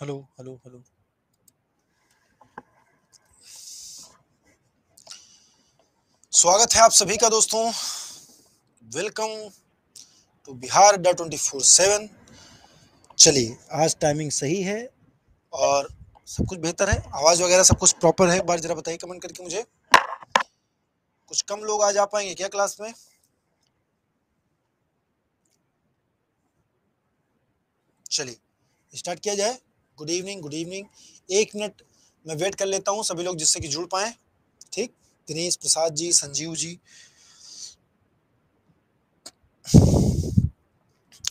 Hello hello hello. स्वागत है आप सभी का दोस्तों। Welcome to Bihar Adda twenty four seven चलिए, आज टाइमिंग सही है और सब कुछ बेहतर है। आवाज़ वगैरह सब कुछ प्रॉपर है। एक बार जरा बताइए कमेंट करके मुझे। कुछ कम लोग आज आ पाएँगे क्या क्लास में? चलिए स्टार्ट किया जाए। गुड इवनिंग गुड इवनिंग एक मिनट मैं वेट कर लेता हूँ सभी लोग जिससे कि जुड़ पाए। ठीक? दिनेश प्रसाद जी, संजीव जी।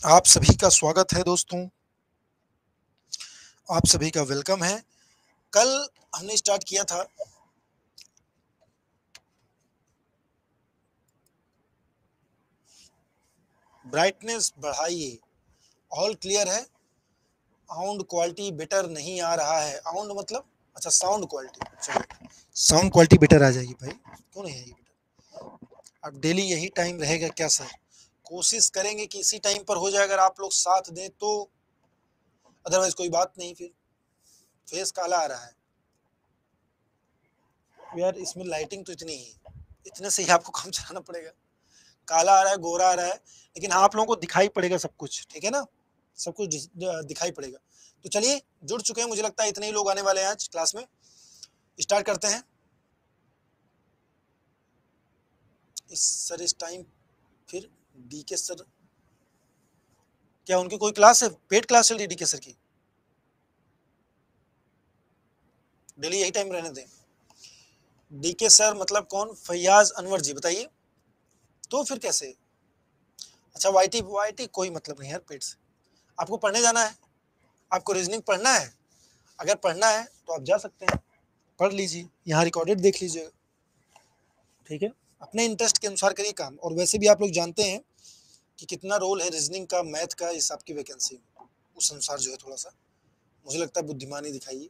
आप सभी का स्वागत है दोस्तों। आप सभी का वेलकम है। कल हमने स्टार्ट किया था। ब्राइटनेस बढ़ाइए। ऑल क्लियर है? साउंड क्वालिटी बेटर नहीं आ रहा है। साउंड मतलब अच्छा sound quality sound quality better आ जाएगी भाई। क्यों नहीं आएगी बेटर अब डेली यही टाइम रहेगा क्या सर कोशिश करेंगे कि इसी टाइम पर हो जाए। अगर आप लोग साथ दें तो अदरवाइज़ कोई बात नहीं, फिर फेस काला आ रहा है। यार, इसमें लाइटिंग तो इतनी ही इतने से ही आपको काम चलाना पड़ेगा। काला आ रहा है, गोरा आ रहा है। लेकिन आप लोगों को दिखाई पड़ेगा सब कुछ, ठीक है ना? सब कुछ दिखाई पड़ेगा। तो चलिए, जुड़ चुके हैं, मुझे लगता है इतने ही लोग आने वाले हैं आज क्लास में। स्टार्ट करते हैं। इस सर इस टाइम फिर डी के सर क्या उनकी कोई क्लास है? पेड क्लास चल रही डी के सर की? डेली यही टाइम रहने दें। डी के सर मतलब कौन? फैयाज अनवर जी, बताइए। तो फिर कैसे? अच्छा वाई टी वाई टी कोई मतलब नहीं यार पेट से आपको पढ़ने जाना है, आपको रीजनिंग पढ़ना है, अगर पढ़ना है तो आप जा सकते हैं। पढ़ लीजिए, यहाँ रिकॉर्डेड देख लीजिएगा ठीक है? अपने इंटरेस्ट के अनुसार करिए काम। और वैसे भी आप लोग जानते हैं कि कितना रोल है रीजनिंग का मैथ का, इस आपकी वैकेंसी में। उस अनुसार जो है थोड़ा सा। मुझे लगता है बुद्धिमानी दिखाइए।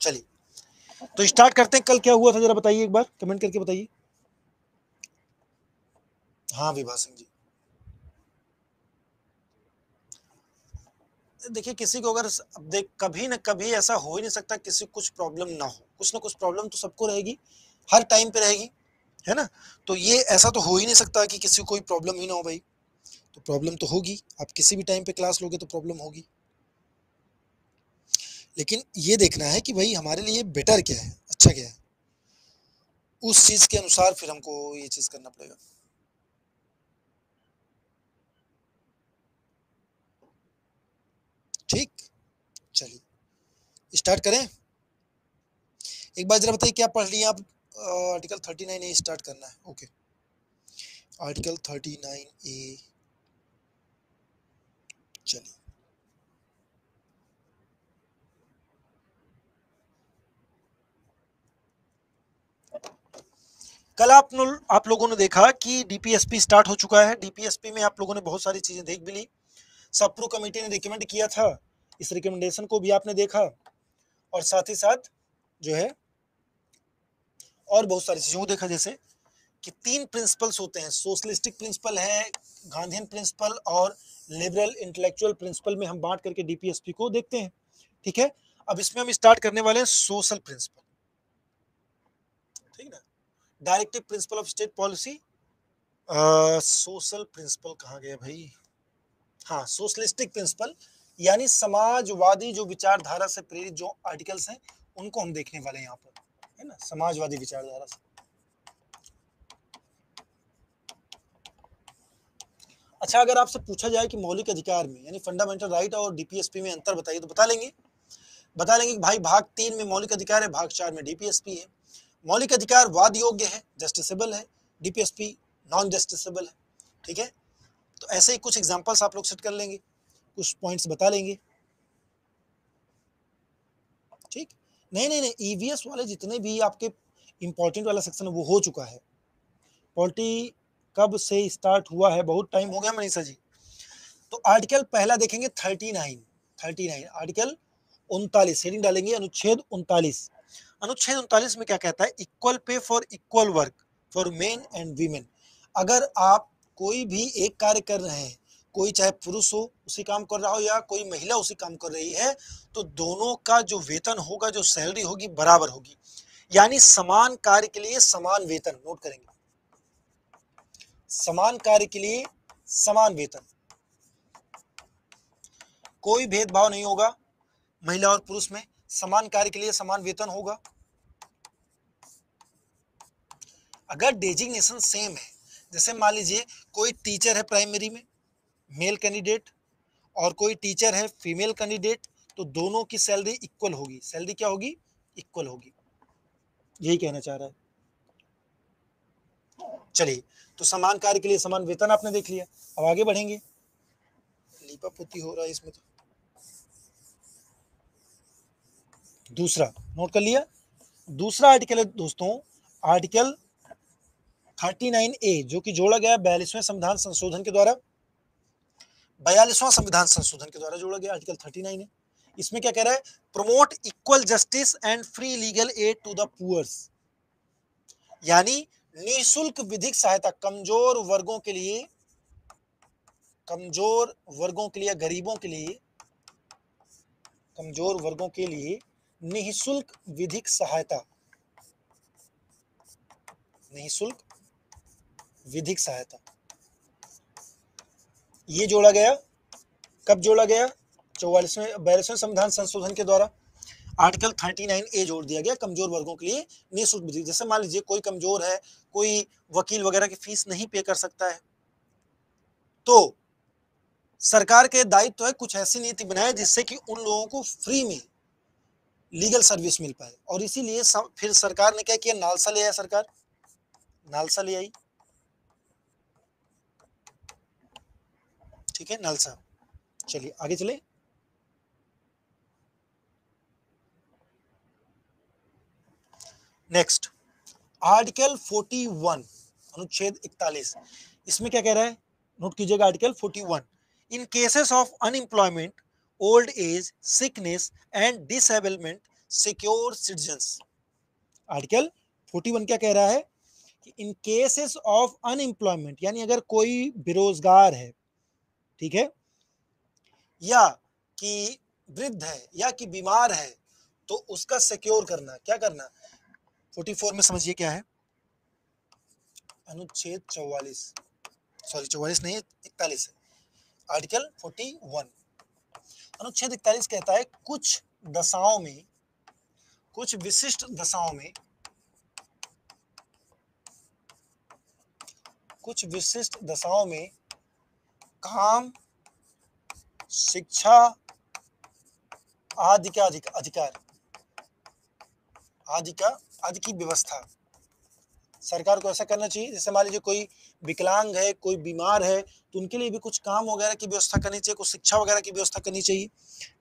चलिए। तो स्टार्ट करते हैं। कल क्या हुआ था जरा बताइए एक बार। कमेंट करके बताइए। हाँ विभा सिंह जी। देखिए, किसी को अगर देख, कभी ना कभी ऐसा हो ही नहीं सकता किसी कुछ प्रॉब्लम ना हो। कुछ ना कुछ प्रॉब्लम तो सबको रहेगी, हर टाइम पे रहेगी, है ना? तो ये ऐसा तो हो ही नहीं सकता कि किसी कोई प्रॉब्लम ही ना हो भाई। तो प्रॉब्लम तो होगी, आप किसी भी टाइम पे क्लास लोगे तो प्रॉब्लम होगी। लेकिन ये देखना है कि भाई, हमारे लिए बेटर क्या है? अच्छा क्या है? उस चीज़ के अनुसार फिर हमको ये चीज़ करना पड़ेगा। ठीक। चलिए स्टार्ट करें। एक बार जरा बताइए, क्या पढ़ लिए आप? Article thirty nine A start करना है। Okay article thirty nine A चलिए। कल आप आप लोगों ने देखा कि डीपीएसपी स्टार्ट हो चुका है। डीपीएसपी में आप लोगों ने बहुत सारी चीज़ें देख भी ली। सप्रू कमेटी ने रिकमेंड किया था। इस रिकमेंडेशन को भी आपने देखा। और साथ ही साथ जो है, और बहुत सारी चीज़ों को देखा जैसे कि तीन प्रिंसिपल्स होते हैं। सोशलिस्टिक प्रिंसिपल है गांधीन प्रिंसिपल और लिबरल इंटेलेक्चुअल प्रिंसिपल में हम बांट करके डीपीएसपी को देखते हैं। ठीक है? अब इसमें हम स्टार्ट करने वाले हैं सोशल प्रिंसिपल ठीक ना? Directive principle of state policy social principle कहा गया भाई? हाँ सोशलिस्टिक प्रिंसिपल, यानी समाजवादी जो विचारधारा से प्रेरित जो आर्टिकल्स हैं, उनको हम देखने वाले यहाँ पर, है ना? समाजवादी विचारधारा से। अच्छा अगर आपसे पूछा जाए कि मौलिक अधिकार में, यानी फंडामेंटल राइट और डीपीएसपी में अंतर बताइए तो बता लेंगे। बता लेंगे कि भाई, भाग तीन में मौलिक अधिकार है, भाग चार में डीपीएसपी है। मौलिक अधिकार वाद योग्य है जस्टिसेबल है डीपीएसपी नॉन जस्टिसेबल है, ठीक है? तो ऐसे ही कुछ एग्जांपल्स आप लोग सेट कर लेंगे, कुछ पॉइंट्स बता लेंगे। ठीक? नहीं नहीं नहीं ईवीएस वाले जितने भी आपके इंपॉर्टेंट वाला सेक्शन है, वो हो चुका है। पॉलिटी कब से स्टार्ट हुआ है? बहुत टाइम हो गया मनीषा जी। तो आर्टिकल पहला देखेंगे thirty nine thirty nine article उनतालीस हेडिंग डालेंगे अनुच्छेद उनतालीस। अनुच्छेद उनतालीस में क्या कहता है? Equal pay for equal work for men and women अगर आप कोई भी एक कार्य कर रहे हैं, कोई चाहे पुरुष हो, उसी काम कर रहा हो या कोई महिला उसी काम कर रही है तो दोनों का जो वेतन होगा, जो सैलरी होगी, बराबर होगी। यानी समान कार्य के लिए समान वेतन नोट करेंगे। समान कार्य के लिए समान वेतन। कोई भेदभाव नहीं होगा महिला और पुरुष में, समान कार्य के लिए समान वेतन होगा। अगर डेजिग्नेशन सेम है जैसे मान लीजिए, कोई टीचर है प्राइमरी में मेल कैंडिडेट और कोई टीचर है फीमेल कैंडिडेट तो दोनों की सैलरी इक्वल होगी। सैलरी क्या होगी? इक्वल होगी। यही कहना चाह रहा है। चलिए तो समान कार्य के लिए, समान वेतन आपने देख लिया। अब आगे बढ़ेंगे। लीपा पुती हो रहा है इसमें तो। दूसरा, नोट कर लिया। दूसरा आर्टिकल है दोस्तों आर्टिकल 39 ए, जो कि जोड़ा गया बयालीसवें संविधान संशोधन के द्वारा। बयालीसवां संविधान संशोधन के द्वारा जोड़ा गया, आर्टिकल 39 है इसमें क्या कह रहा है? Promote equal justice and free legal aid to the poors यानी निशुल्क विधिक सहायता, कमज़ोर वर्गों के लिए, कमज़ोर वर्गों के लिए गरीबों के लिए, कमज़ोर वर्गों के लिए निःशुल्क विधिक सहायता। निशुल्क विधिक सहायता। ये जोड़ा गया। कब जोड़ा गया? चौवालीसवें, बयालीसवें संविधान संशोधन के द्वारा। आर्टिकल 39 ए जोड़ दिया गया, कमज़ोर वर्गों के लिए निःशुल्क विधि। जैसे मान लीजिए, कोई कमज़ोर है, कोई वकील वगैरह की फ़ीस नहीं पे कर सकता है। तो सरकार के दायित्व तो है कुछ ऐसी नीति बनाए जिससे कि उन लोगों को फ्री में लीगल सर्विस मिल पाए। और इसीलिए फिर सरकार ने क्या किया? नालसा ले आया सरकार। नालसा ले आई। ठीक है नालसा चलिए, आगे चले। नेक्स्ट आर्टिकल 41 अनुच्छेद 41 इसमें क्या कह रहा है? नोट कीजिएगा article 41 in cases of unemployment old age sickness and disablement secure citizens article 41 क्या कह रहा है? कि इन केसेस ऑफ़ अनएम्प्लॉयमेंट यानी अगर कोई बेरोजगार है ठीक है? या कि वृद्ध है, या कि बीमार है तो उसका सिक्योर करना, क्या करना? 44 में समझिए क्या है? अनुच्छेद 44 सॉरी 44 नहीं, इकतालीस है। आर्टिकल 41 अनुच्छेद इकतालीस कहता है, कुछ दशाओं में, कुछ विशिष्ट दशाओं में, कुछ विशिष्ट दशाओं में काम, शिक्षा आदि का अधिकार। आदि का, आदि की व्यवस्था। सरकार को ऐसा करना चाहिए, जैसे मान लीजिए कोई विकलांग है, कोई बीमार है तो उनके लिए भी कुछ काम वगैरह की व्यवस्था करनी चाहिए, कुछ शिक्षा वगैरह की व्यवस्था करनी चाहिए।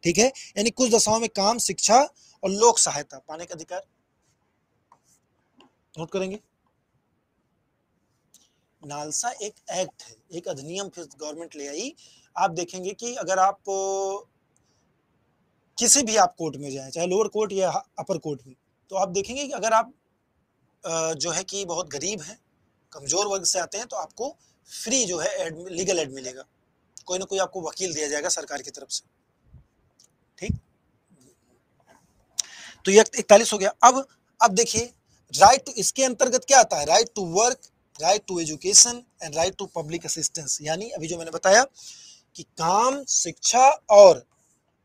ठीक है? यानी कुछ दशाओं में काम, शिक्षा और लोक सहायता, पाने का अधिकार। नोट करेंगे? नालसा एक एक्ट है, एक अधिनियम फिर गवर्नमेंट ले आई। आप देखेंगे कि अगर आप, किसी भी आप कोर्ट में जाएँ, चाहे लोअर कोर्ट या अपर कोर्ट में तो आप देखेंगे कि अगर आप जो है कि बहुत गरीब हैं, कमज़ोर वर्ग से आते हैं तो आपको फ्री जो है एड लीगल एड मिलेगा। कोई ना कोई आपको वकील दिया जाएगा सरकार की तरफ़ से। ठीक? तो ये इकतालीस हो गया। अब अब देखिए राइट टू इसके अंतर्गत क्या आता है? Right to work right to education and right to public assistance यानी अभी जो मैंने बताया कि काम, शिक्षा और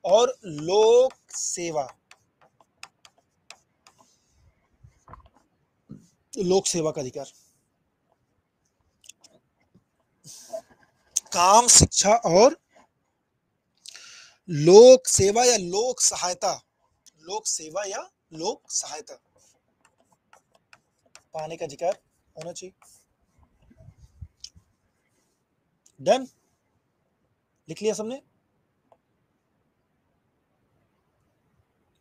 और लोक सेवा। लोक सेवा का अधिकार। काम, शिक्षा और लोक सेवा या लोक सहायता। लोक सेवा या लोक सहायता। पाने का अधिकार होना चाहिए। डन लिख लिया सबने?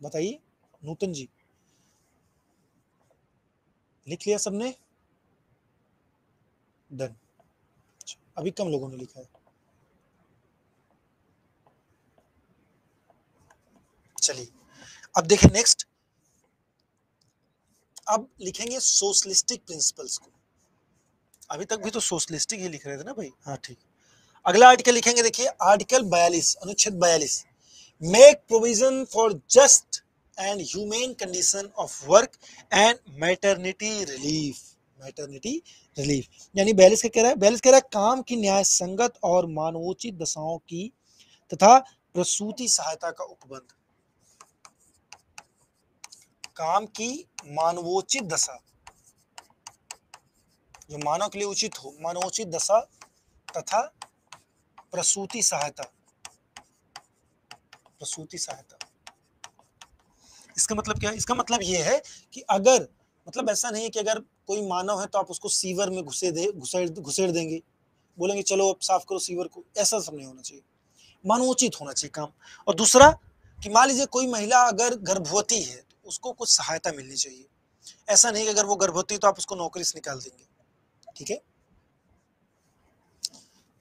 बताइए, नूतन जी। लिख लिया सबने? डन अभी कम लोगों ने लिखा है। चलिए, अब देखें नेक्स्ट अब लिखेंगे सोशलिस्टिक प्रिंसिपल्स को। अभी तक भी तो सोशलिस्टिक ही लिख रहे थे ना भाई? हाँ ठीक। अगला आर्टिकल लिखेंगे, देखिए आर्टिकल 42 अनुच्छेद 42 make provision for just and humane condition of work and maternity relief maternity relief यानी बयालीस क्या कह रहा है, बयालीस कह रहा है, काम की न्याय संगत और मानवोचित दशाओं की तथा प्रसूति सहायता का उपबंध। काम की मानवोचित दशा, जो मानव के लिए उचित हो, मानवोचित दशा तथा प्रसूति सहायता। प्रसूति सहायता। इसका मतलब क्या है? इसका मतलब यह है कि अगर मतलब ऐसा नहीं है कि अगर कोई मानव है तो आप उसको सीवर में घुसे दे, घुसेड़ घुसेड़ देंगे। बोलेंगे, चलो, अब साफ़ करो सीवर को। ऐसा सब नहीं होना चाहिए। मानवोचित होना चाहिए काम। और दूसरा, कि मान लीजिए कोई महिला अगर गर्भवती है तो उसको कुछ सहायता मिलनी चाहिए। ऐसा नहीं कि अगर वो गर्भवती है तो आप उसको नौकरी से निकाल देंगे। ठीक है?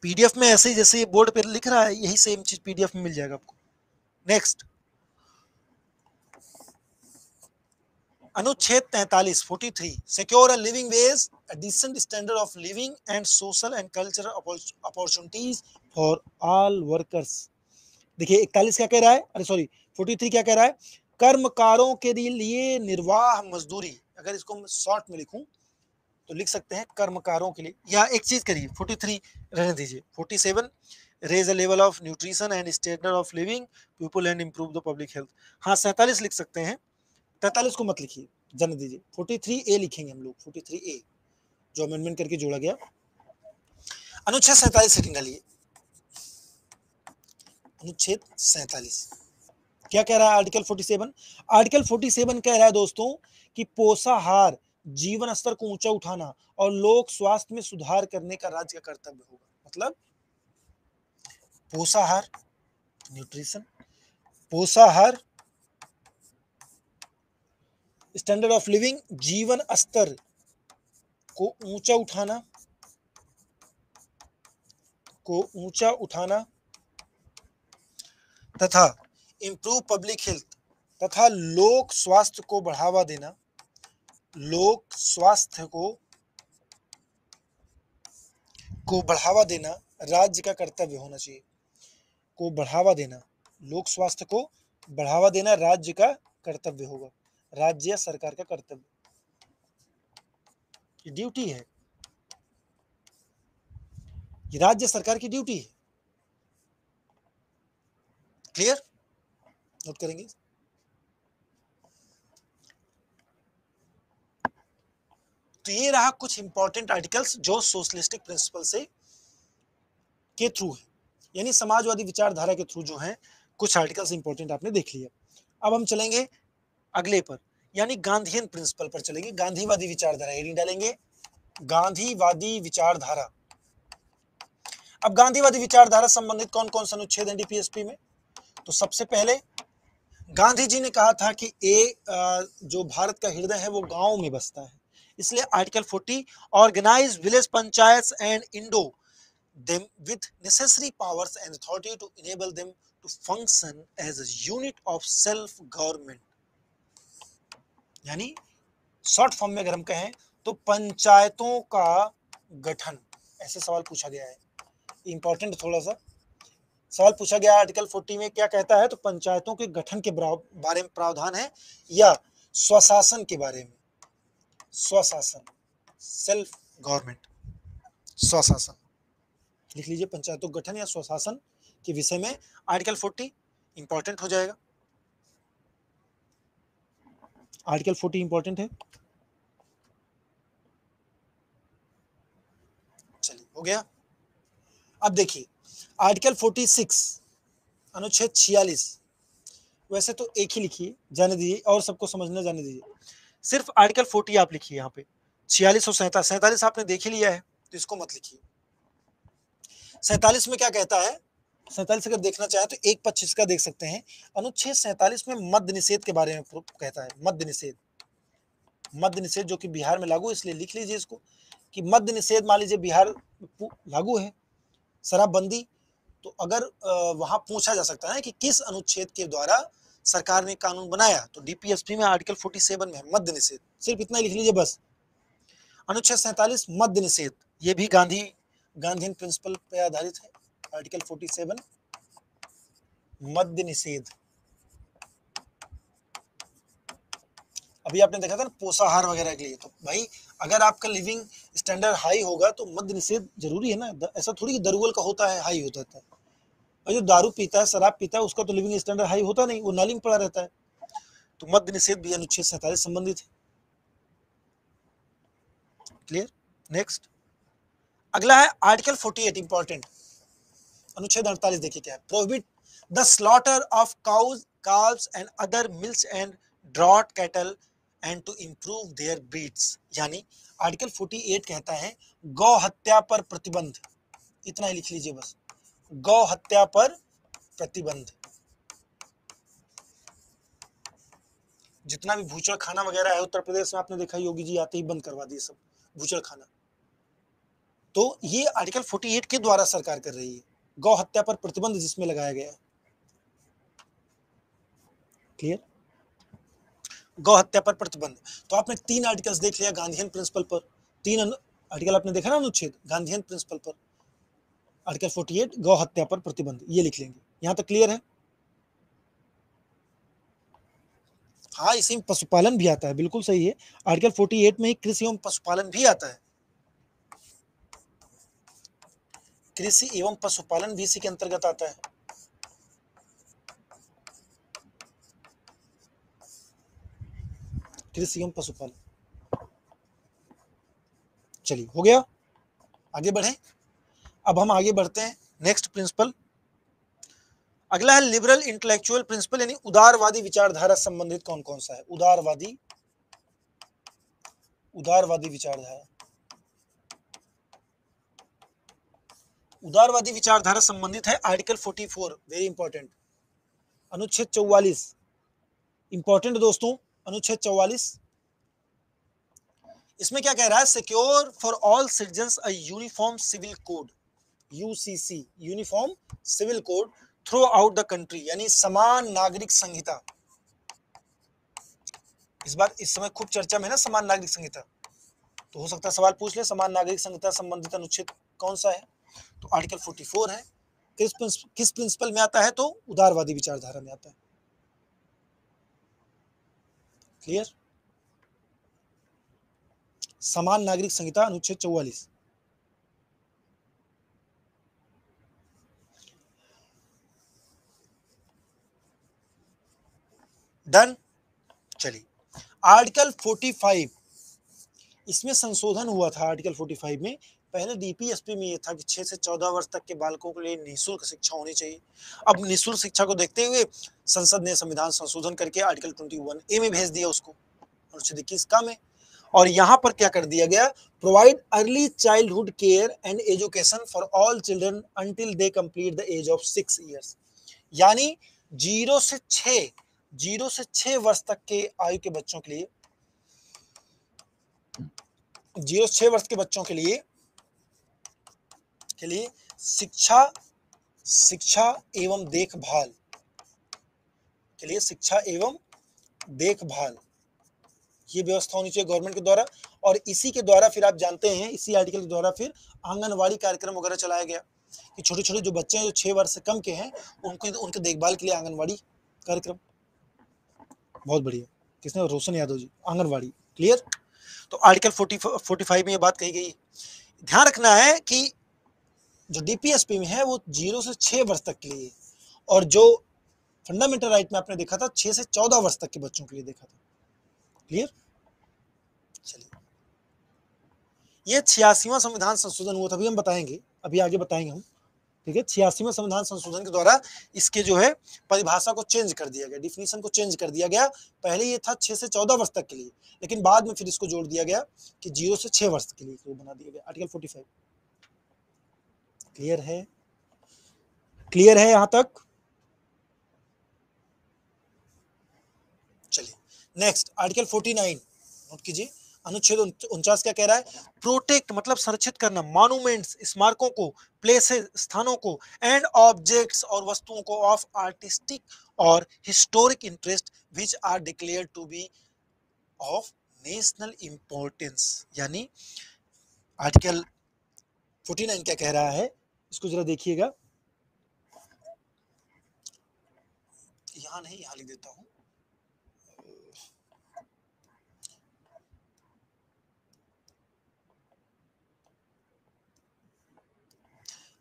पीडीएफ में ऐसे ही जैसे ये बोर्ड पे लिख रहा है, यही सेम चीज़ पीडीएफ में मिल जाएगा आपको। नेक्स्ट अनुच्छेद 43 43 secure living wage decent standard of living and social and cultural opportunities for all workers देखिए 41 क्या कह रहा है? अरे सॉरी 43 क्या कह रहा है? कर्मकारों के लिए निर्वाह मजदूरी। अगर इसको शॉर्ट में लिखूं तो लिख सकते हैं कर्मकारों के लिए। या एक चीज़ करिए 43 रहने दीजिए। 47 raise a level of nutrition and standard of living people and improve the public health हाँ सैंतालीस लिख सकते हैं। तैतालीस को मत लिखिए, जाने दीजिए। 43 ए लिखेंगे हम लोग 43 ए जो अमेंडमेंट करके जोड़ा गया। अनुच्छेद सैंतालीस सेकंड डालिए अनुच्छेद सैंतालीस। क्या कह रहा है आर्टिकल 47 आर्टिकल 47 कह रहा है दोस्तों कि पोषाहार जीवन स्तर को ऊँचा उठाना और लोक स्वास्थ्य में सुधार करने का राज्य का कर्तव्य होगा। मतलब पोषाहार न्यूट्रिशन पोषाहार स्टैंडर्ड ऑफ़ लिविंग जीवन स्तर को ऊँचा उठाना, को ऊँचा उठाना, तथा इंप्रूव पब्लिक हेल्थ तथा लोक स्वास्थ्य को बढ़ावा देना लोक स्वास्थ्य को को बढ़ावा देना राज्य का कर्तव्य होना चाहिए। को बढ़ावा देना, लोक स्वास्थ्य को बढ़ावा देना राज्य का कर्तव्य होगा। राज्य या सरकार का कर्तव्य। ड्यूटी है। ये राज्य सरकार की ड्यूटी है। क्लियर? नोट करेंगे? तो ये रहा कुछ इंपॉर्टेंट आर्टिकल्स जो सोशलिस्टिक प्रिंसिपल से के थ्रू है। यानी समाजवादी विचारधारा के थ्रू जो है, कुछ आर्टिकल्स इंपॉर्टेंट आपने देख लिया अब हम चलेंगे अगले पर, यानी गांधीयन प्रिंसिपल पर चलेंगे। गांधीवादी विचारधारा हेडिंग डालेंगे। गांधीवादी विचारधारा। अब गांधीवादी विचारधारा संबंधित कौन कौन सा अनुच्छेद एनडीपीएसपी में? तो सबसे पहले, गांधी जी ने कहा था कि ए जो भारत का हृदय है, वो गाँव में बसता है। इसलिए article 40 organise village panchayat and endow them with necessary powers and authority to enable them to function as a unit of self government यानी शॉर्ट फॉर्म में अगर हम कहें तो पंचायतों का गठन। ऐसे सवाल पूछा गया है। इंपॉर्टेंट थोड़ा सा। सवाल पूछा गया आर्टिकल 40 में, क्या कहता है? तो पंचायतों के गठन के बारे में प्रावधान है या स्वशासन के बारे में। स्वशासन सेल्फ गवर्नमेंट स्वशासन। लिख लीजिए पंचायतों गठन या स्वशासन के विषय में आर्टिकल 40 इंपॉर्टेंट हो जाएगा। आर्टिकल 40 इंपॉर्टेंट है। चलिए, हो गया। अब देखिए आर्टिकल 46 अनुच्छेद 46 वैसे तो एक ही लिखिए, जाने दीजिए और सबको समझना, जाने दीजिए। सिर्फ़ आर्टिकल फोर्टी आप लिखिए यहाँ पे। छियालीस और सैंतालीस सैंतालीस आपने देख ही लिया है तो इसको मत लिखिए। सैतालीस में क्या कहता है? सैतालीस अगर देखना चाहे तो एक पच्चीस का देख सकते हैं। अनुच्छेद सैतालीस में मध्य निषेध के बारे में कहता है मध्य निषेध। मध्य निषेध जो कि बिहार में लागू है, इसलिए लिख लीजिए इसको कि मध्य निषेध, मान लीजिए बिहार लागू है, शराबबंदी तो अगर वहाँ पूछा जा सकता है कि किस अनुच्छेद के द्वारा सरकार ने कानून बनाया तो डीपीएसपी में आर्टिकल 47 में मद्य निषेध सिर्फ़ इतना लिख लीजिए बस। अनुच्छेद सैतालीस मद्य निषेध ये भी गांधी गांधी प्रिंसिपल पे आधारित है आर्टिकल 47 मद्य निषेध अभी आपने देखा था ना, पोषाहार वगैरह के लिए। तो भाई, अगर आपका लिविंग स्टैंडर्ड हाई होगा तो मद्य निषेध ज़रूरी है ना? ऐसा थोड़ी कि दरुअल का होता है हाई होता है। और जो दारू पीता है, शराब पीता है, उसका तो लिविंग स्टैंडर्ड हाई होता नहीं, वो नाली में पड़ा रहता है। तो मध्य निषेध भी अनुच्छेद सैतालीस संबंधित है। क्लियर नेक्स्ट अगला है आर्टिकल 48 इंपॉर्टेंट अनुच्छेद 48 देखिए क्या है। Prohibit the slaughter of cows calves and other milch and draught cattle and to improve their breeds यानी आर्टिकल 48 कहता है, गौ हत्या पर प्रतिबंध। इतना ही लिख लीजिए बस। गौ हत्या पर प्रतिबंध। जितना भी भूचड़ खाना वगैरह है, उत्तर प्रदेश में आपने देखा योगी जी, आते ही बंद करवा दिए सब भूचड़ खाना। तो ये आर्टिकल 48 के द्वारा सरकार कर रही है। गौ हत्या पर प्रतिबंध जिसमें लगाया गया है। क्लियर गौ हत्या पर प्रतिबंध। तो आपने तीन आर्टिकल्स देख लिया गांधीयन प्रिंसिपल पर। तीन आर्टिकल आपने देखा ना अनुच्छेद गांधीयन प्रिंसिपल पर। आर्टिकल 48 गौ हत्या पर प्रतिबंध, ये लिख लेंगे। यहाँ तक क्लियर है? हाँ इसी में पशुपालन भी आता है, बिल्कुल सही है। आर्टिकल 48 में ही कृषि एवं पशुपालन भी आता है। कृषि एवं पशुपालन भी इसी के अंतर्गत आता है। कृषि एवं पशुपालन। चलिए, हो गया? आगे बढ़े। अब हम आगे बढ़ते हैं। नेक्स्ट प्रिंसिपल अगला है लिबरल इंटेलेक्चुअल प्रिंसिपल यानी उदारवादी विचारधारा संबंधित कौन कौन सा है? उदारवादी उदारवादी विचारधारा। उदारवादी विचारधारा संबंधित है आर्टिकल 44 वेरी इंपॉर्टेंट अनुच्छेद 44 इंपॉर्टेंट दोस्तों, अनुच्छेद 44 इसमें क्या कह रहा है? Secure for all citizen uniform civil code UCC uniform civil code throughout the country यानी समान नागरिक संहिता। इस बार इस समय खूब चर्चा में है ना समान नागरिक संहिता। तो हो सकता है सवाल पूछ ले, समान नागरिक संहिता संबंधित अनुच्छेद कौन सा है? तो आर्टिकल 44 है। किस प्रिंसिपल किस प्रिंसिपल में आता है? तो उदारवादी विचारधारा में आता है। क्लियर समान नागरिक संहिता अनुच्छेद चौवालीस। डन। चलिए, आर्टिकल 45 इसमें संशोधन हुआ था आर्टिकल 45 में। पहले डीपीएसपी में ये था कि 6 से 14 वर्ष तक के बालकों के लिए निःशुल्क शिक्षा होनी चाहिए। अब निःशुल्क शिक्षा को देखते हुए संसद ने संविधान संशोधन करके आर्टिकल 21 ए में भेज दिया उसको अनुच्छेद इक्कीस का में। और यहाँ पर क्या कर दिया गया provide early childhood care and education for all children until they complete the age of six years यानी ज़ीरो से छह ज़ीरो से छह वर्ष तक के आयु के बच्चों के लिए, ज़ीरो से छह वर्ष के बच्चों के लिए के लिए शिक्षा शिक्षा एवं देखभाल, के लिए शिक्षा एवं देखभाल। ये व्यवस्था होनी चाहिए गवर्नमेंट के द्वारा और इसी के द्वारा फिर आप जानते हैं, इसी आर्टिकल के द्वारा फिर आंगनवाड़ी कार्यक्रम वगैरह चलाया गया कि छोटे छोटे जो बच्चे हैं, जो छह वर्ष से कम के हैं, उनके उनके देखभाल के लिए आंगनवाड़ी कार्यक्रम। बहुत बढ़िया। किसने? रोशन यादव जी आंगनबाड़ी क्लियर तो आर्टिकल फोर्टी फोर्टी फाइव में ये बात कही गई। ध्यान रखना है कि जो डीपीएसपी में है, वो ज़ीरो से छह वर्ष तक के लिए और जो फंडामेंटल राइट में आपने देखा था, छह से चौदह वर्ष तक के बच्चों के लिए देखा था। क्लियर चलिए। ये छियासीवा संविधान संशोधन हुआ था, अभी हम बताएँगे। अभी आगे बताएँगे हम। ठीक है छियासीवा संविधान संशोधन के द्वारा इसके जो है परिभाषा को चेंज कर दिया गया डिफिनेशन को चेंज कर दिया गया। पहले ये था छह से चौदह वर्ष तक के लिए, लेकिन बाद में फिर इसको जोड़ दिया गया कि ज़ीरो से छह वर्ष के लिए बना दिया गया। आर्टिकल फोर्टी फाइव क्लियर है? क्लियर है यहाँ तक? चलिए नेक्स्ट आर्टिकल 49 नोट कीजिए। अनुच्छेद उनचास क्या कह रहा है प्रोटेक्ट मतलब संरक्षित करना मॉन्यूमेंट्स स्मारकों को प्लेसेस स्थानों को एंड ऑब्जेक्ट्स और वस्तुओं को ऑफ़ आर्टिस्टिक और historic interest which are declared to be of national importance यानी आर्टिकल 49 क्या कह रहा है? इसको जरा देखिएगा। यहाँ नहीं, यहाँ लिख देता हूँ।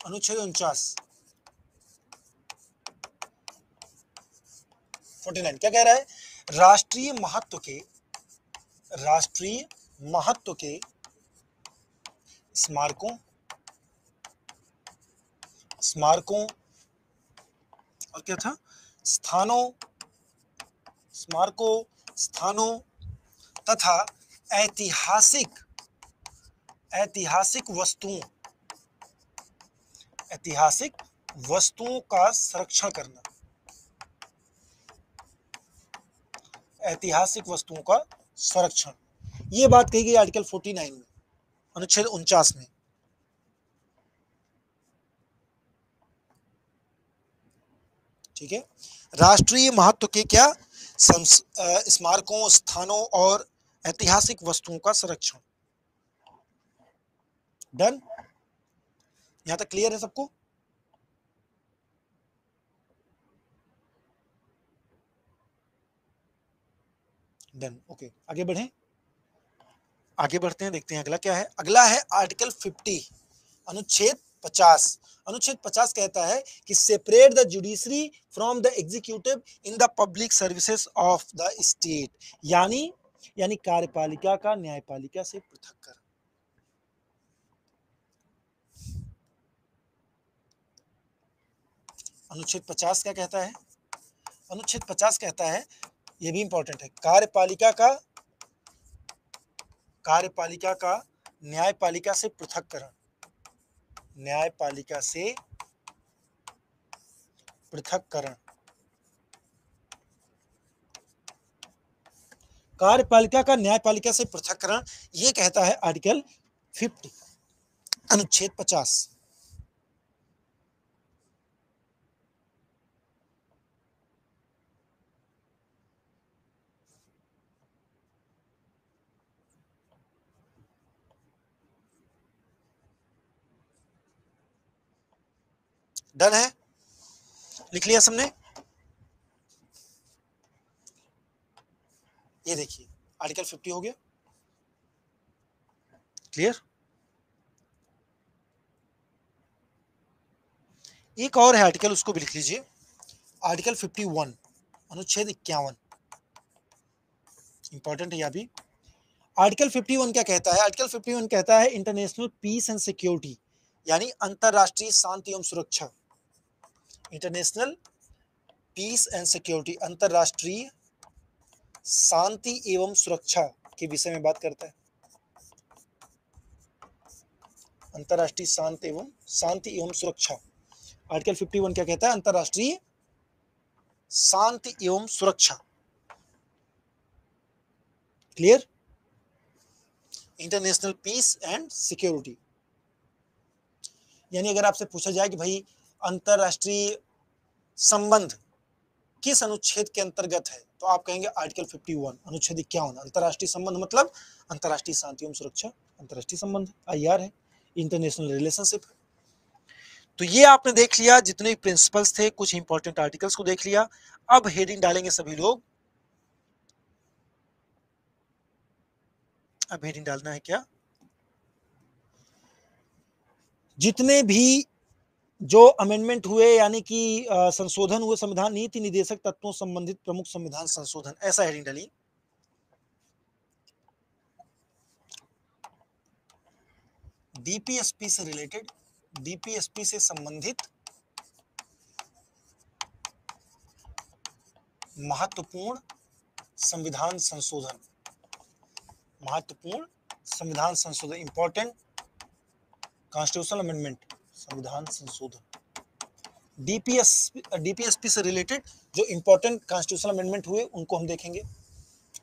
अनुच्छेद उनचास फोर्टी नाइन क्या कह रहा है? राष्ट्रीय महत्व के, राष्ट्रीय महत्व के स्मारकों स्मारकों, और क्या था? स्थानों, स्मारकों, स्थानों तथा ऐतिहासिक ऐतिहासिक वस्तुओं। ऐतिहासिक वस्तुओं का संरक्षण करना। ऐतिहासिक वस्तुओं का संरक्षण। ये बात कही गई आर्टिकल 49 में, अनुच्छेद उनचास में। ठीक है? राष्ट्रीय महत्व के क्या स्मारकों, स्थानों और ऐतिहासिक वस्तुओं का संरक्षण। डन? यहाँ तक क्लियर है सबको? डन ओके आगे बढ़ें। आगे बढ़ते हैं, देखते हैं अगला क्या है। अगला है आर्टिकल 50 अनुच्छेद 50 अनुच्छेद 50 कहता है कि separate the judiciary from the executive in the public services of the state यानी यानी कार्यपालिका का न्यायपालिका से पृथक कर। अनुच्छेद 50 क्या कहता है। अनुच्छेद 50 कहता है यह भी इंपॉर्टेंट है। कार्यपालिका का कार्यपालिका का न्यायपालिका से पृथककरण। न्यायपालिका से पृथककरण। कार्यपालिका का न्यायपालिका से पृथककरण यह कहता है आर्टिकल 50 अनुच्छेद 50 डन है? लिख लिया सबने? ये देखिए आर्टिकल 50 हो गया। क्लियर एक और है आर्टिकल उसको भी लिख लीजिए। आर्टिकल 51 अनुच्छेद इक्यावन। इंपॉर्टेंट है यह भी आर्टिकल 51 क्या कहता है? आर्टिकल 51 कहता है इंटरनेशनल पीस एंड सिक्योरिटी यानी अंतरराष्ट्रीय शांति एवं सुरक्षा। इंटरनेशनल पीस एंड सिक्योरिटी, अंतरराष्ट्रीय शांति एवं सुरक्षा के विषय में बात करता है। अंतरराष्ट्रीय शांति एवं शांति एवं सुरक्षा। आर्टिकल 51 क्या कहता है? अंतरराष्ट्रीय शांति एवं सुरक्षा। Clear international peace and security यानी अगर आपसे पूछा जाए कि भाई अंतरराष्ट्रीय संबंध किस अनुच्छेद के अंतर्गत है? तो आप कहेंगे आर्टिकल 51 अनुच्छेद इक्यावन अंतरराष्ट्रीय संबंध मतलब अंतरराष्ट्रीय शांति एवं सुरक्षा, अंतरराष्ट्रीय संबंध आईआर है इंटरनेशनल रिलेशनशिप तो ये आपने देख लिया, जितने प्रिंसिपल्स थे, कुछ इंपॉर्टेंट आर्टिकल्स को देख लिया। अब हेडिंग डालेंगे सभी लोग। अब हेडिंग डालना है क्या? जितने भी जो अमेंडमेंट हुए, यानी कि संशोधन हुए, संविधान, नीति निदेशक तत्वों संबंधित प्रमुख संविधान संशोधन। ऐसा हेडिंग डाली डीपीएसपी से रिलेटेड डीपीएसपी से संबंधित महत्वपूर्ण संविधान संशोधन। महत्वपूर्ण संविधान संशोधन इंपॉर्टेंट कॉन्स्टिट्यूशनल अमेंडमेंट संविधान संशोधन। डीपीएस डीपीएसपी से रिलेटेड जो इंपॉर्टेंट कॉन्स्टिट्यूशनल अमेंडमेंट हुए, उनको हम देखेंगे।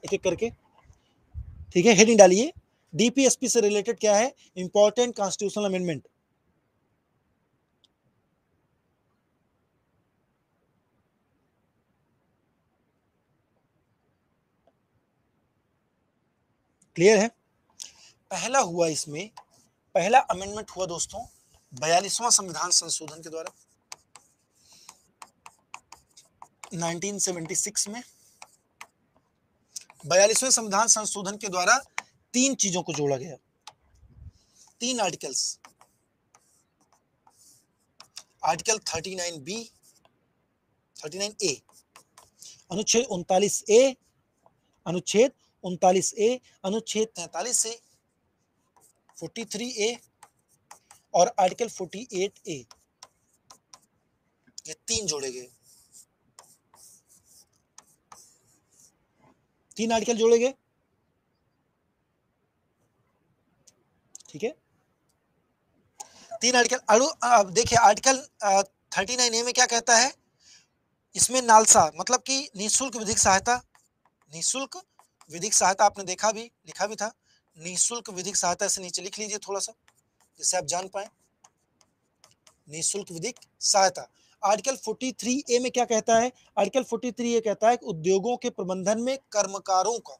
एक एक करके। ठीक है हेडिंग डालिए। डीपीएसपी से रिलेटेड क्या है? इंपॉर्टेंट कॉन्स्टिट्यूशनल अमेंडमेंट क्लियर है? पहला हुआ इसमें, पहला अमेंडमेंट हुआ दोस्तों बयालीसवां संविधान संशोधन के द्वारा। 1976 में बयालीसवें संविधान संशोधन के द्वारा तीन चीज़ों को जोड़ा गया। तीन आर्टिकल्स। आर्टिकल 39 बी 39 ए, अनुच्छेद उनतालीस ए, अनुच्छेद उनतालीस ए, अनुच्छेद तैतालीस ए 43 ए और आर्टिकल 48 ए, ये तीन जोड़े गए। तीन आर्टिकल जोड़े गए। ठीक है? तीन आर्टिकल अणु देखिए, आर्टिकल थर्टी नाइन ए में क्या कहता है? इसमें नालसा मतलब कि निःशुल्क विधिक सहायता, निःशुल्क विधिक सहायता आपने देखा भी, लिखा भी था। निःशुल्क विधिक सहायता से नीचे लिख लीजिए थोड़ा सा। जिससे आप जान पाए, निःशुल्क विधिक सहायता। आर्टिकल 43 ए में क्या कहता है? आर्टिकल 43 ए कहता है कि उद्योगों के प्रबंधन में कर्मकारों का,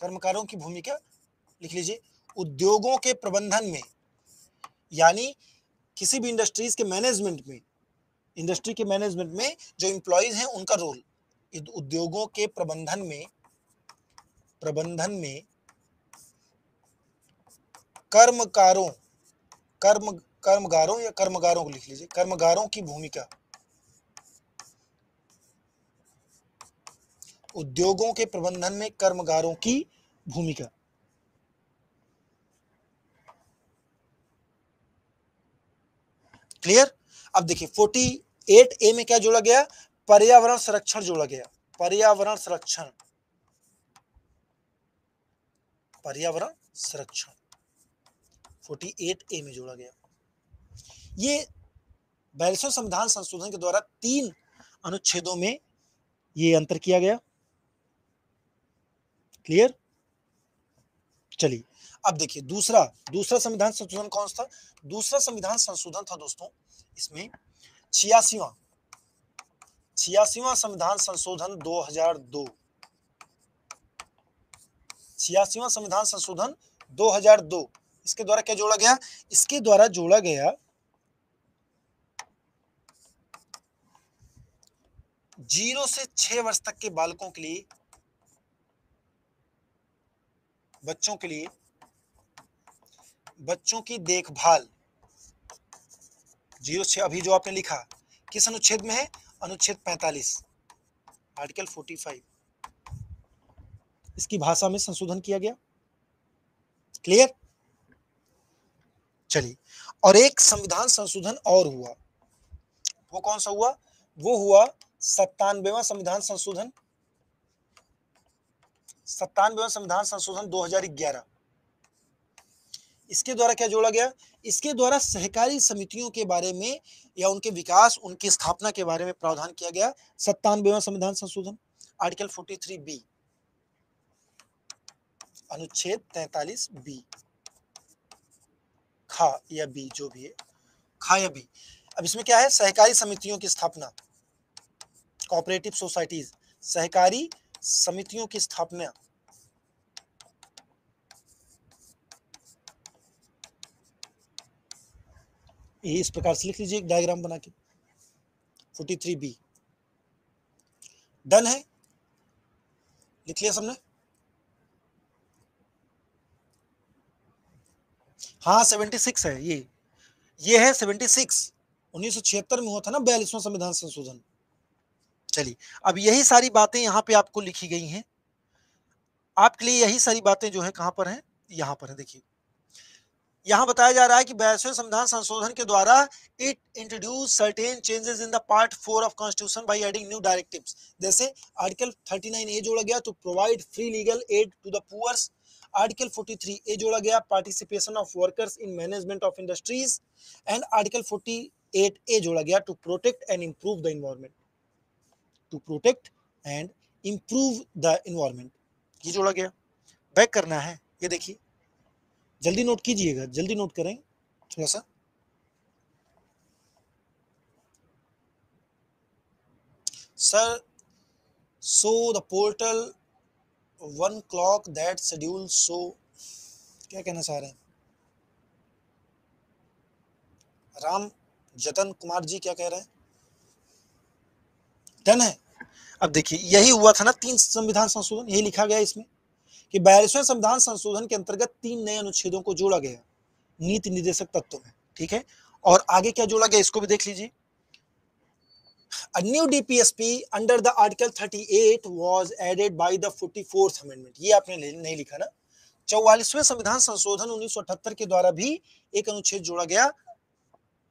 कर्मकारों की भूमिका लिख लीजिए। उद्योगों के प्रबंधन में, यानी किसी भी इंडस्ट्रीज़ के मैनेजमेंट में, इंडस्ट्री के मैनेजमेंट में जो एम्प्लॉयज़ हैं, उनका रोल। उद्योगों के प्रबंधन में प्रबंधन में कर्मकारों कर्म, कर्मगारों या कर्मगारों को लिख लीजिए। कर्मगारों की भूमिका। उद्योगों के प्रबंधन में कर्मगारों की भूमिका। क्लियर अब देखिए 48 ए में क्या जोड़ा गया? पर्यावरण संरक्षण जोड़ा गया। पर्यावरण संरक्षण। पर्यावरण संरक्षण। 48 ए में जोड़ा गया। ये बैरिसो संविधान संशोधन के द्वारा तीन अनुच्छेदों में ये अंतर किया गया। क्लियर चलिए, अब देखिए, दूसरा दूसरा संविधान संशोधन कौन सा था? दूसरा संविधान संशोधन था दोस्तों, इसमें छियासीवा छियासीवा संविधान संशोधन 2002 छियासीवा संविधान संशोधन 2002 इसके द्वारा क्या जोड़ा गया? इसके द्वारा जोड़ा गया ज़ीरो से छह वर्ष तक के बालकों के लिए, बच्चों के लिए, बच्चों की देखभाल। ज़ीरो छह, अभी जो आपने लिखा, किस अनुच्छेद में है? अनुच्छेद 45 आर्टिकल 45 इसकी भाषा में संशोधन किया गया। क्लियर? चलिए और एक संविधान संशोधन और हुआ। वो कौन सा हुआ? वो हुआ सत्तानवेवा संविधान संशोधन। सत्तानवेवा संविधान संशोधन 2011 इसके द्वारा क्या जोड़ा गया? इसके द्वारा सहकारी समितियों के बारे में या उनके विकास, उनकी स्थापना के बारे में प्रावधान किया गया सत्तानवेवा संविधान संशोधन, आर्टिकल 43 बी। अनुच्छेद 43 बी। खा या बी, जो भी है। खा या बी। अब इसमें क्या है? सहकारी समितियों की स्थापना। कोऑपरेटिव सोसाइटीज सहकारी समितियों की स्थापना। ये इस प्रकार से लिख लीजिए, एक डायग्राम बना के। 43 बी डन है? लिख लिया सबने? हाँ 76 है ये। ये है 76 उन्नीस सौ छिहत्तर में हुआ था ना बयालीसवां संविधान संशोधन। चलिए, अब यही सारी बातें यहाँ पे आपको लिखी गई हैं। आपके लिए यही सारी बातें जो है कहाँ पर हैं? यहाँ पर है, देखिए। यहाँ बताया जा रहा है कि बयासवें संविधान संशोधन के द्वारा it introduce certain changes in the part four of constitution by adding new directives जैसे आर्टिकल 39 ए जोड़ा गया to provide free legal aid to the poors article 43 A जोड़ा गया participation of workers in management of industries and article 48 A जोड़ा गया to protect and improve the environment to protect and improve the environment ये जोड़ा गया। Back करना है। ये देखिए। जल्दी नोट कीजिएगा। जल्दी नोट करें। थोड़ा सा। Sir so the portal one clock that schedule so क्या कहना चाह रहे हैं? राम, जतन कुमार जी क्या कह रहे हैं? डन है? अब देखिए, यही हुआ था ना तीन संविधान संशोधन, यही लिखा गया इसमें कि बयालीसवें संविधान संशोधन के अंतर्गत तीन नए अनुच्छेदों को जोड़ा गया। नीति निर्देशक तत्व में ठीक है? और आगे क्या जोड़ा गया, इसको भी देख लीजिए। A new DPSP under the Article 38 was added by the 44th Amendment. ये आपने नहीं लिखा ना? चौवालीसवें संविधान संशोधन उन्नीस के द्वारा भी एक अनुच्छेद जोड़ा गया।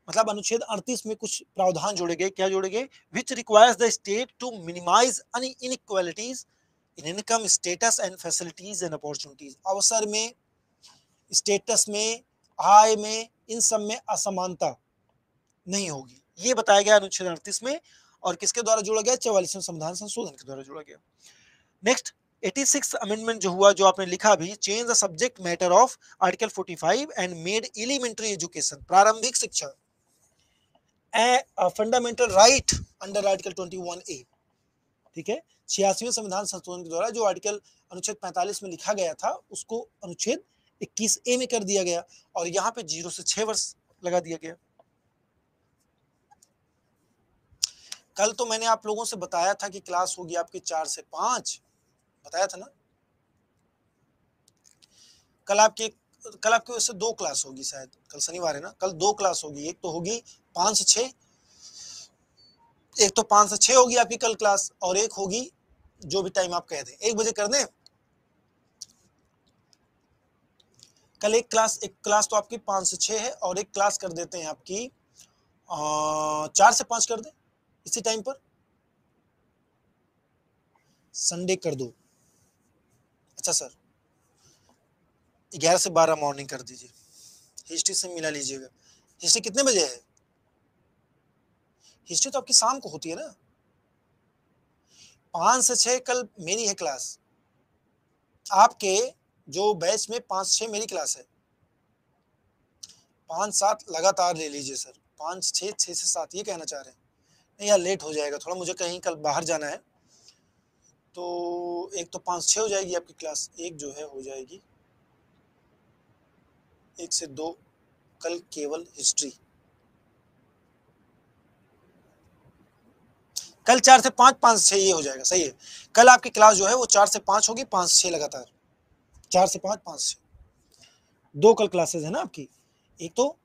मतलब अनुच्छेद 38 में कुछ प्रावधान जोड़े गए। क्या जोड़े गए? Which requires the state to minimise inequalities in income status and facilities and opportunities अवसर में स्टेटस में, आय में, इन सब में असमानता नहीं होगी। ये बताया गया अनुच्छेद अड़तीस में और किसके द्वारा जोड़ा गया? चौवालीसवें संविधान संशोधन के द्वारा जोड़ा गया। नेक्स्ट 86 अमेंडमेंट जो हुआ, जो आपने लिखा भी change the subject matter of article 45 and made elementary education प्रारंभिक शिक्षा। A fundamental right under article 21 A ठीक है? छियासीवें संविधान संशोधन के द्वारा जो आर्टिकल अनुच्छेद 45 में लिखा गया था, उसको अनुच्छेद 21 ए में कर दिया गया और यहाँ पे ज़ीरो से छह वर्ष लगा दिया गया। कल तो मैंने आप लोगों से बताया था कि क्लास होगी आपकी चार से पाँच। बताया था ना? कल आपकी कल आपकी वजह से दो क्लास होगी शायद। कल शनिवार है ना? कल दो क्लास होगी। एक तो होगी पाँच से छह। एक तो पाँच से छह होगी आपकी कल क्लास और एक होगी जो भी टाइम आप कह दें। एक बजे कर दें? कल एक क्लास एक क्लास तो आपकी पाँच से छह है और एक क्लास कर देते हैं आपकी आ, चार से पाँच कर दें? इसी टाइम पर? संडे कर दो। अच्छा सर ग्यारह से बारह मॉर्निंग कर दीजिए। हिस्ट्री से मिला लीजिएगा। हिस्ट्री कितने बजे है? हिस्ट्री तो आपकी शाम को होती है ना? पाँच से छह कल मेरी है क्लास आपके जो बैच में पाँच छह मेरी क्लास है। पाँच सात लगातार ले लीजिए सर पाँच, छह छह से सात, ये कहना चाह रहे हैं। यार लेट हो जाएगा थोड़ा, मुझे कहीं कल बाहर जाना है। तो एक तो पाँच छः हो जाएगी आपकी क्लास एक जो है हो जाएगी। एक से दो, कल केवल हिस्ट्री कल चार से पाँच पाँच से छह ये हो जाएगा, सही है। कल आपकी क्लास जो है, वो चार से पाँच होगी, पाँच से छह लगातार। चार से पाँच पाँच से दो कल क्लासेस है ना आपकी। एक तो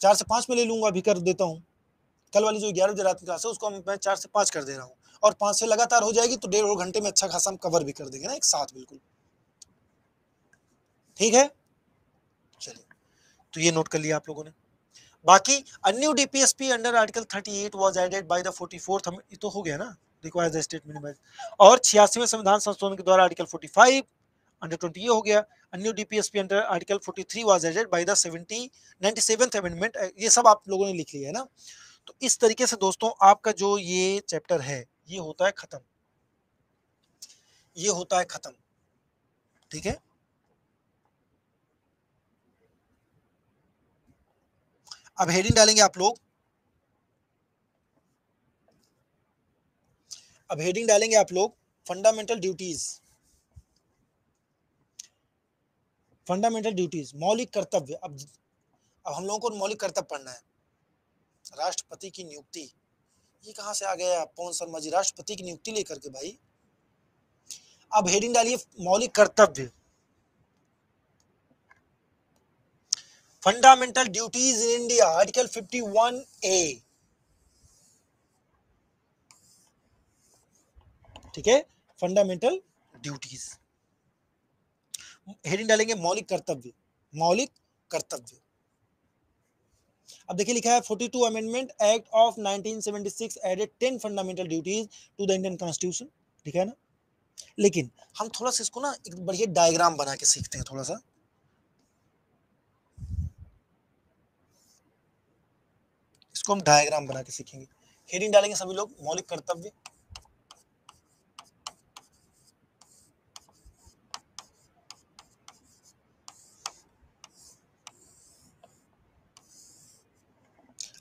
चार से पाँच में ले लूँगा, अभी कर देता हूँ। कल वाली जो ग्यारह बजे रात की क्लास है, उसको मैं चार से पाँच कर दे रहा हूँ। और पाँच से लगातार हो जाएगी तो डेढ़ घंटे में अच्छा खासा हम कवर भी कर देंगे ना एक साथ बिल्कुल। ठीक है? चलिए तो ये नोट कर लिया आप लोगों ने। बाकी a new DPSP under article 38 was added by the 44th हम तो हो गया ना? रिक्वायर्स द स्टेट मिनिमाइज और 86वें संविधान संशोधन के द्वारा आर्टिकल 45 अंडर 20 ये हो गया। A new DPSP under article 43 was added by the 70 97th amendment ये सब आप लोगों ने लिख लिया है ना? तो इस तरीके से दोस्तों आपका जो ये चैप्टर है, ये होता है खत्म। ये होता है खत्म। ठीक है? अब हेडिंग डालेंगे आप लोग। अब हेडिंग डालेंगे आप लोग फंडामेंटल ड्यूटीज़ फंडामेंटल ड्यूटीज़ मौलिक कर्तव्य। अब अब हम लोगों को मौलिक कर्तव्य पढ़ना है। राष्ट्रपति की नियुक्ति। ये कहाँ से आ गया पवन शर्मा जी, राष्ट्रपति की नियुक्ति लेकर के भाई। अब हेडिंग डालिए मौलिक कर्तव्य। Fundamental duties in India article 51 A ठीक है? फंडामेंटल ड्यूटीज़ हेडिंग डालेंगे मौलिक कर्तव्य। मौलिक कर्तव्य। अब देखिए लिखा है 42 amendment act of 1976 added 10 fundamental duties to the Indian constitution ठीक है ना? लेकिन हम थोड़ा सा इसको ना एक बढ़िया डायग्राम बना के सीखते हैं थोड़ा सा। इसको हम डायग्राम बना के सीखेंगे। हेडिंग डालेंगे सभी लोग, मौलिक कर्तव्य।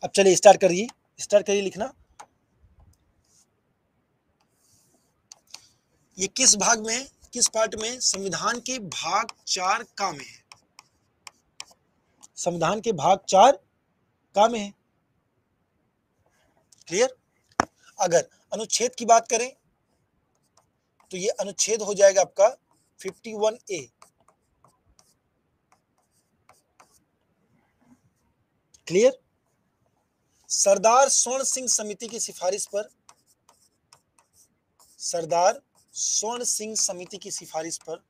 अब चलिए स्टार्ट करिए। स्टार्ट करिए लिखना। ये किस भाग में किस पार्ट में? संविधान के भाग चार का में है। संविधान के भाग चार का में है। क्लियर अगर अनुच्छेद की बात करें तो ये अनुच्छेद हो जाएगा आपका 51 ए क्लियर सरदार स्वर्ण सिंह समिति की सिफारिश पर, सरदार स्वर्ण सिंह समिति की सिफारिश पर,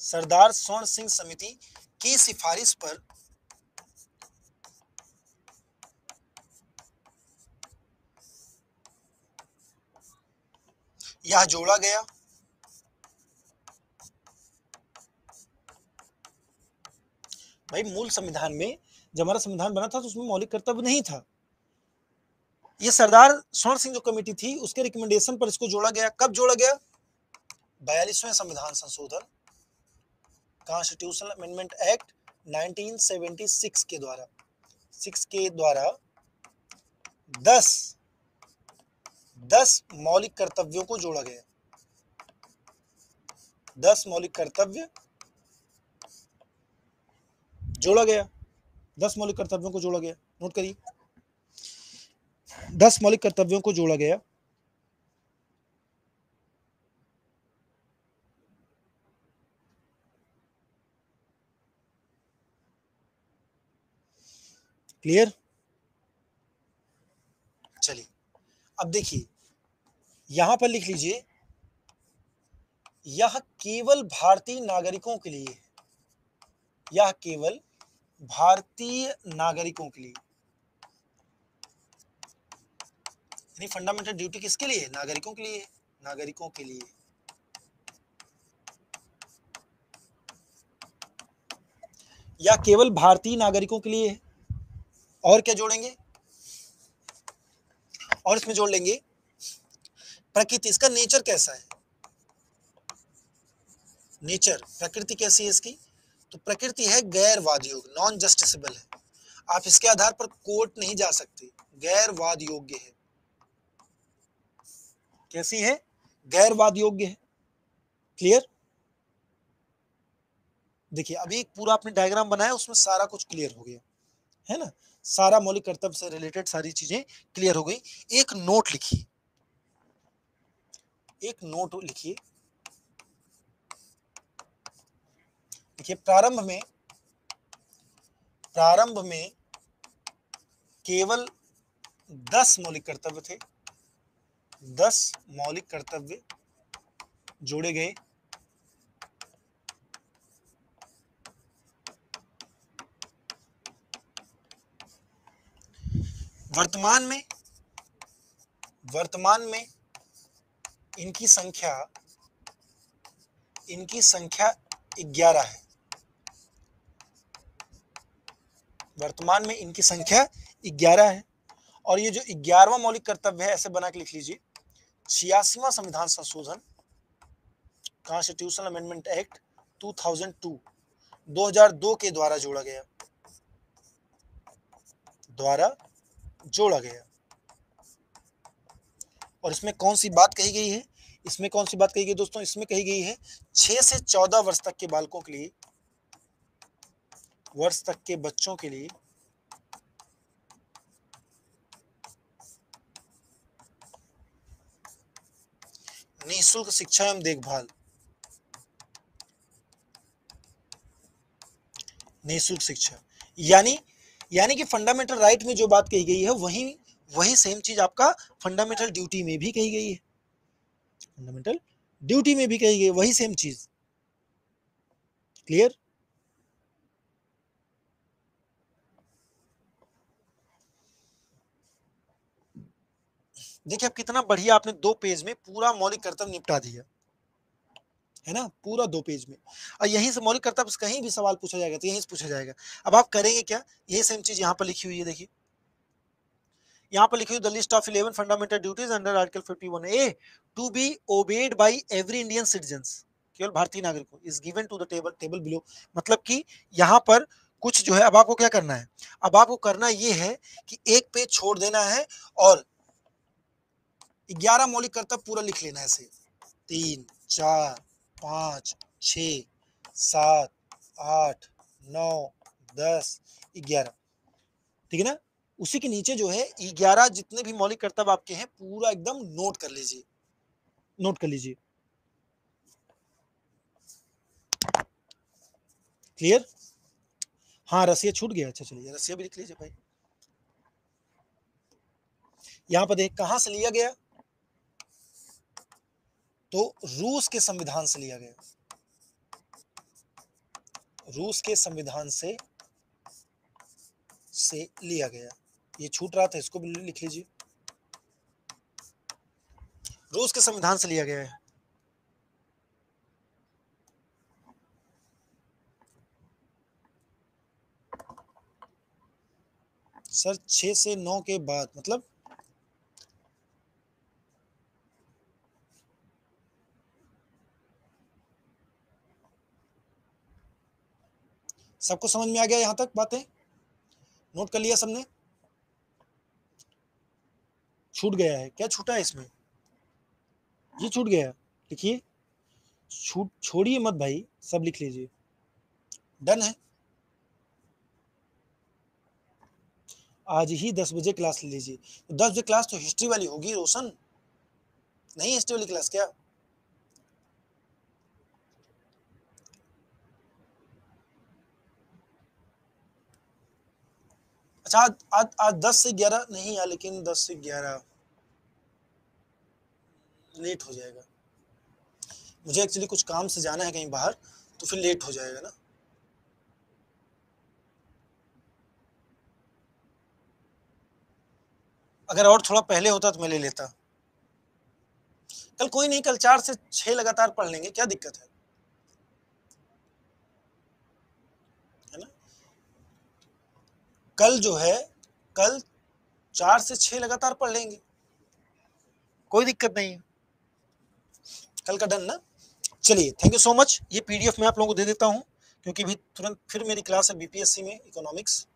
सरदार स्वर्ण सिंह समिति की सिफारिश पर यह जोड़ा गया। भाई, मूल संविधान में, जब हमारा संविधान बना था तो उसमें मौलिक कर्तव्य नहीं था। ये सरदार स्वर्ण सिंह जो कमेटी थी, उसके रिकमेंडेशन पर इसको जोड़ा गया। कब जोड़ा गया? बयालीसवें संविधान संशोधन कॉन्स्टिट्यूशनल अमेंडमेंट एक्ट 1976 के द्वारा। सिक्स के द्वारा दस दस मौलिक कर्तव्यों को जोड़ा गया। दस मौलिक कर्तव्य जोड़ा गया। दस मौलिक कर्तव्यों को जोड़ा गया। नोट करिए। दस मौलिक कर्तव्यों को जोड़ा गया। क्लियर चलिए। अब देखिए, यहाँ पर लिख लीजिए, यह केवल भारतीय नागरिकों के लिए यह केवल भारतीय नागरिकों के लिए। यानी फंडामेंटल ड्यूटी किसके लिए? नागरिकों के लिए, नागरिकों के लिए। या केवल भारतीय नागरिकों के लिए? और क्या जोड़ेंगे? और इसमें जोड़ लेंगे। प्रकृति, इसका नेचर कैसा है? नेचर प्रकृति कैसी है इसकी? तो प्रकृति है गैरवाद योग्य नॉन जस्टिसेबल है। आप इसके आधार पर कोर्ट नहीं जा सकते। गैरवाद योग्य है। कैसी है? गैरवाद योग्य है। क्लियर देखिए, अभी एक पूरा आपने डायग्राम बनाया, उसमें सारा कुछ क्लियर हो गया। है ना? सारा मौलिक कर्तव्य से रिलेटेड सारी चीज़ें क्लियर हो गई। एक नोट लिखिए। एक नोट लिखिए। देखिए, प्रारंभ में प्रारंभ में केवल दस मौलिक कर्तव्य थे। दस मौलिक कर्तव्य जोड़े गए। वर्तमान में वर्तमान में इनकी संख्या इनकी संख्या ग्यारह है। वर्तमान में इनकी संख्या ग्यारह है। और ये जो ग्यारहवा मौलिक कर्तव्य है, ऐसे बना के लिख लीजिए। छियासीवा संविधान संशोधन कॉन्स्टिट्यूशनल अमेंडमेंट एक्ट 2002 2002 के द्वारा जोड़ा गया। द्वारा जोड़ा गया। और इसमें कौन सी बात कही गई है? इसमें कौन सी बात कही गई दोस्तों? इसमें कही गई है, छह से चौदह वर्ष तक के बालकों के लिए वर्ष तक के बच्चों के लिए निःशुल्क शिक्षा एवं देखभाल। निःशुल्क शिक्षा। यानी यानी कि फंडामेंटल राइट में जो बात कही गई है, वही वही सेम चीज़ आपका फंडामेंटल ड्यूटी में भी कही गई है। फंडामेंटल ड्यूटी में भी कही गई वही सेम चीज़। क्लियर देखिए अब कितना बढ़िया आपने दो पेज में पूरा मौलिक कर्तव्य निपटा दिया। है ना? पूरा दो पेज में। और यहीं से मौलिक कर्तव्य कहीं भी सवाल पूछा जाएगा तो यहीं से पूछा जाएगा। अब आप करेंगे क्या? ये सेम चीज़ यहाँ पर लिखी हुई है, देखिए। यहाँ पर लिखी हुई the list of eleven fundamental duties under article 51 A to be obeyed by every Indian citizen केवल भारतीय नागरिकों is given to the table table below मतलब कि यहाँ पर कुछ जो है, अब आपको क्या करना है? अब आपको करना ये है कि एक पेज छोड़ देना है और ग्यारह मौलिक कर्तव्य पूरा लिख लेना है ऐसे। तीन, चार, पाँच छ सात, आठ, नौ, दस, ग्यारह। ठीक है ना? उसी के नीचे जो है ग्यारह जितने भी मौलिक कर्तव्य आपके हैं, पूरा एकदम नोट कर लीजिए। नोट कर लीजिए। क्लियर? हाँ रसिया छूट गया। अच्छा चलिए, रसिया भी लिख लीजिए भाई। यहाँ पर देख, कहाँ से लिया गया? तो रूस के संविधान से लिया गया। रूस के संविधान से से लिया गया। ये छूट रहा था, इसको भी लिख लीजिए। रूस के संविधान से लिया गया है। सर छ से नौ के बाद मतलब सबको समझ में आ गया यहाँ तक बातें? नोट कर लिया सबने? छूट गया है। क्या छूटा है इसमें? ये छूट गया लिखिए। छूट, छोड़िए मत भाई, सब लिख लीजिए। डन है। आज ही दस बजे क्लास ले लीजिए। तो दस बजे क्लास तो हिस्ट्री वाली होगी रोशन। नहीं हिस्ट्री वाली क्लास क्या? अच्छा आज आज दस से ग्यारह नहीं यार लेकिन दस से ग्यारह। लेट हो जाएगा। मुझे एक्चुअली कुछ काम से जाना है कहीं बाहर तो फिर लेट हो जाएगा ना। अगर और थोड़ा पहले होता तो मैं ले लेता। कल कोई नहीं, कल चार से छह लगातार पढ़ लेंगे, क्या दिक्कत है है ना कल जो है, कल चार से छह लगातार पढ़ लेंगे। कोई दिक्कत नहीं है। कल का डन ना? चलिए थैंक यू सो मच ये पीडीएफ मैं आप लोगों को दे देता हूँ, क्योंकि भी तुरंत फिर मेरी क्लास है बीपीएससी में इकोनॉमिक्स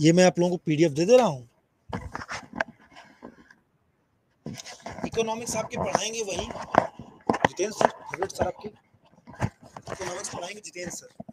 ये मैं आप लोगों को पीडीएफ दे दे रहा हूँ। इकोनॉमिक्स आपके पढ़ाएँगे वही। जितेंद्र सर फेवरेट सर आपके। इकोनॉमिक्स पढ़ाएँगे जितेंद्र सर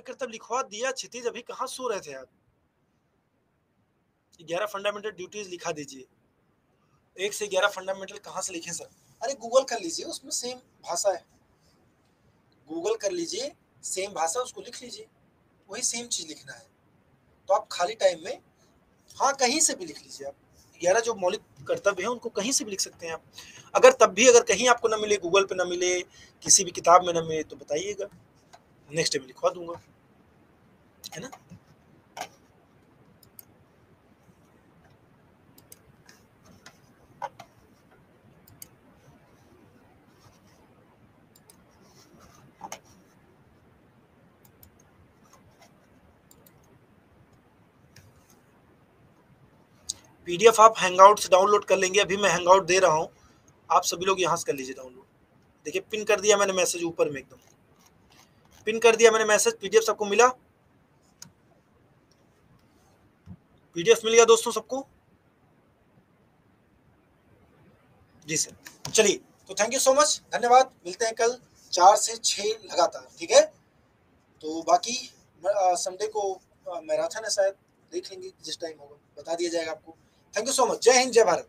मौलिक कर्तव्य लिखवा दिया, क्षितिज, अभी कहाँ सो रहे थे आप? ग्यारह फंडामेंटल ड्यूटीज़ लिखा दीजिए। एक से ग्यारह फंडामेंटल कहाँ से लिखे सर अरे गूगल कर लीजिए, उसमें सेम भाषा है। गूगल कर लीजिए सेम भाषा, उसको लिख लीजिए। वही सेम चीज़ लिखना है। तो आप खाली टाइम में हाँ कहीं से भी लिख लीजिए आप। ग्यारह जो मौलिक कर्तव्य है, उनको कहीं से भी लिख सकते हैं आप। अगर तब भी, अगर कहीं आपको ना मिले गूगल पे ना मिले, किसी भी किताब में ना मिले तो बताइएगा। नेक्स्ट डे में लिखवा दूँगा। है ना? पीडीएफ आप हैंगआउट से डाउनलोड कर लेंगे। अभी मैं हैंगआउट दे रहा हूँ। आप सभी लोग यहाँ से कर लीजिए डाउनलोड देखिए पिन कर दिया मैंने मैसेज ऊपर में एकदम। पिन कर दिया मैंने मैसेज, पीडीएफ सबको मिला। पीडीएफ मिल गया दोस्तों सबको। जी सर। चलिए तो थैंक यू सो मच धन्यवाद। मिलते हैं कल चार से छह लगातार, ठीक है? तो बाकी संडे को मैराथन है शायद, देख लेंगे जिस टाइम होगा। बता दिया जाएगा आपको। थैंक यू सो मच जय हिंद, जय भारत।